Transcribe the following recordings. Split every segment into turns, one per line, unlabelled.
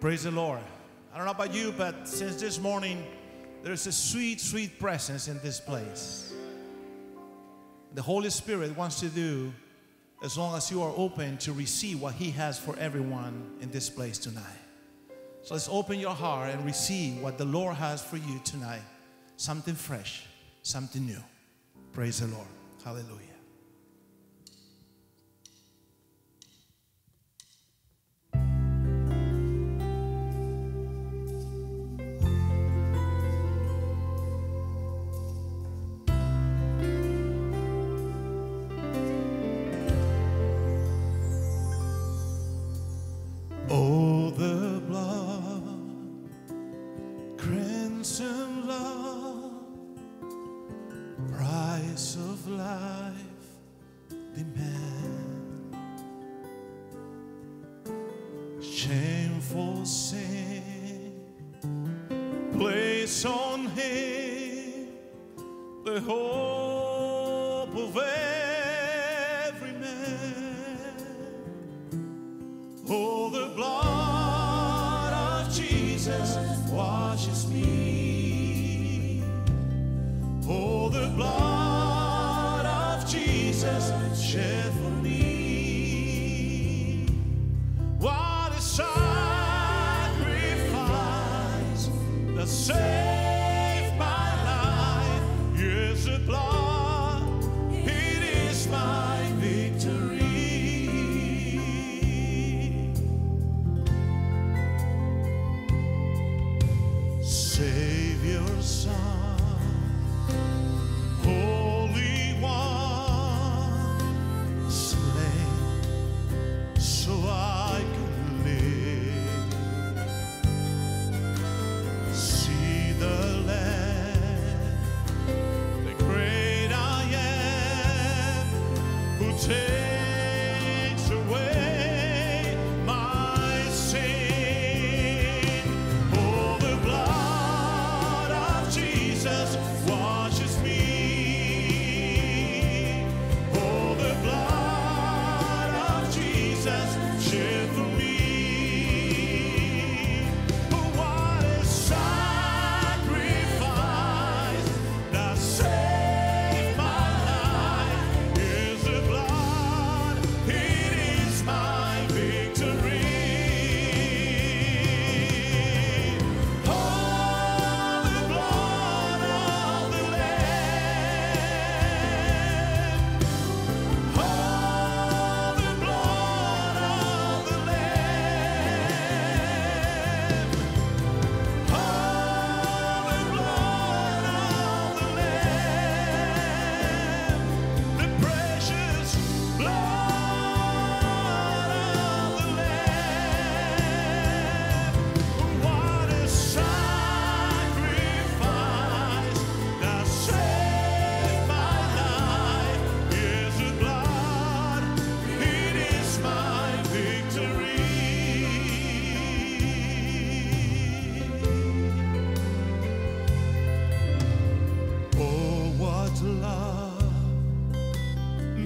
Praise the Lord. I don't know about you, but since this morning, there's a sweet, sweet presence in this place. The Holy Spirit wants to do as long as you are open to receive what He has for everyone in this place tonight. So let's open your heart and receive what the Lord has for you tonight. Something fresh, something new. Praise the Lord. Hallelujah. Place on him the hope of every man. Oh, the blood of Jesus washes me. Oh, the blood of Jesus shed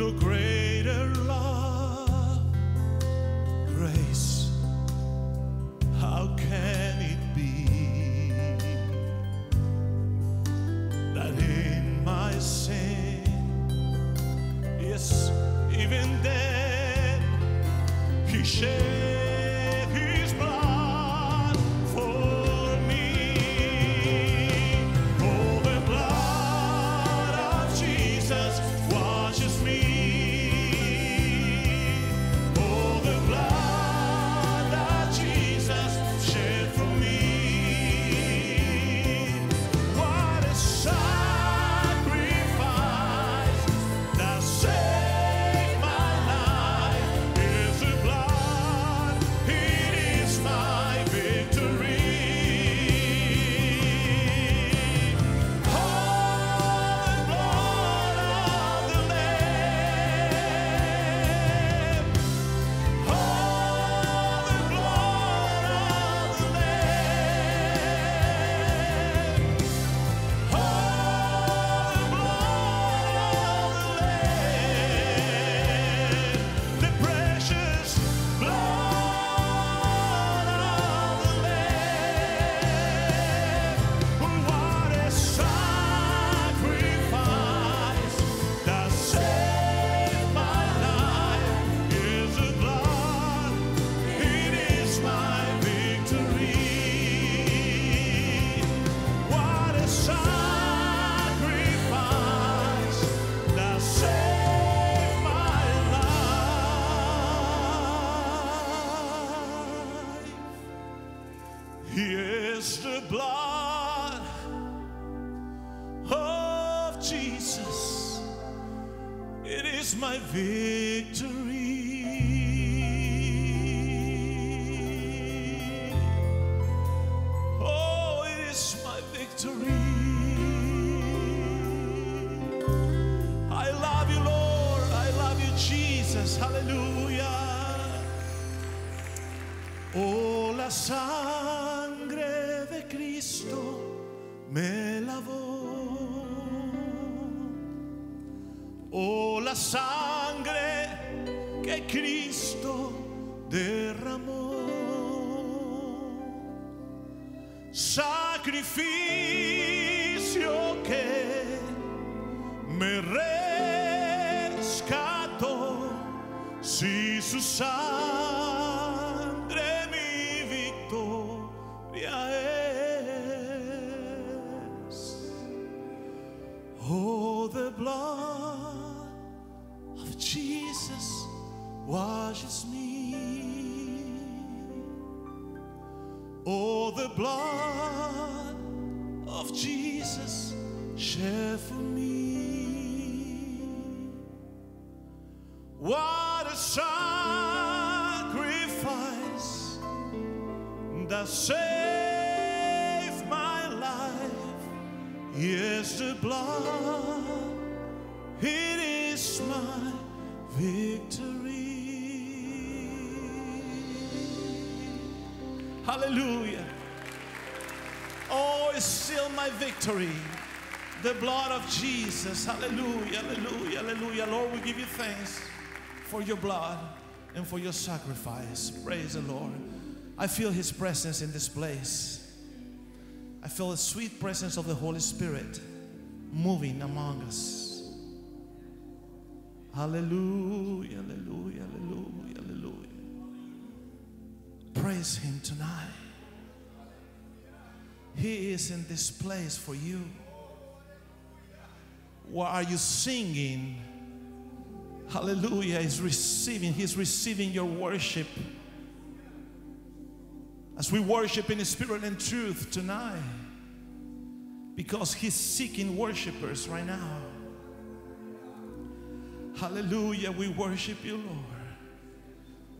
no greater love, grace. How can it be that in my sin, yes, even then, He shares? Yes, the blood of Jesus. It is my victory. Oh, it is my victory. I love you, Lord. I love you, Jesus. Hallelujah. Oh, la Cristo me lavó. Oh, la sangre que Cristo derramó. Sacrificio que me rescató. Si su sangre washes me. Oh, the blood of Jesus shed for me. What a sacrifice that saved my life. Yes, the blood, it is my victory. Hallelujah. Oh, it's still my victory. The blood of Jesus. Hallelujah, hallelujah, hallelujah. Lord, we give you thanks for your blood and for your sacrifice. Praise the Lord. I feel his presence in this place. I feel the sweet presence of the Holy Spirit moving among us. Hallelujah, hallelujah, hallelujah. Praise him tonight. He is in this place for you. What are you singing? Hallelujah. He's receiving, He's receiving your worship. As we worship in spirit and truth tonight. Because He's seeking worshipers right now. Hallelujah. We worship you, Lord.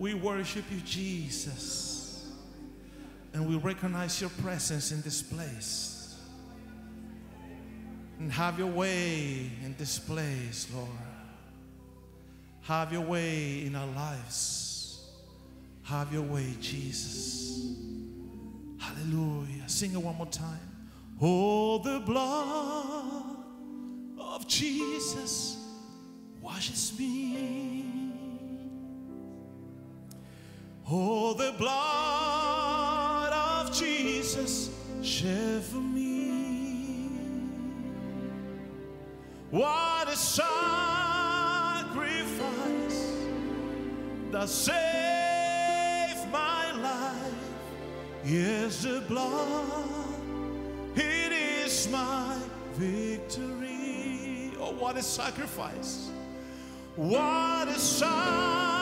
We worship you, Jesus. And we recognize your presence in this place. And have your way in this place, Lord. Have your way in our lives. Have your way, Jesus. Hallelujah. Sing it one more time. Oh, the blood of Jesus washes me. Oh, the blood of Jesus shed for me. What a sacrifice that saved my life. Yes, the blood, it is my victory. Oh, what a sacrifice! What a sacrifice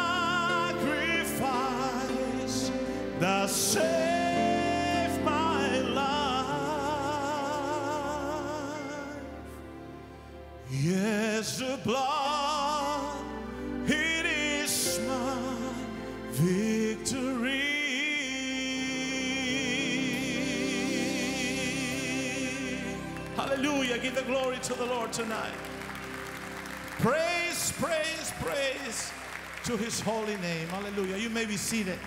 that saved my life. Yes, the blood, it is my victory. Hallelujah. Give the glory to the Lord tonight. Praise, praise, praise to his holy name. Hallelujah. You may be seated.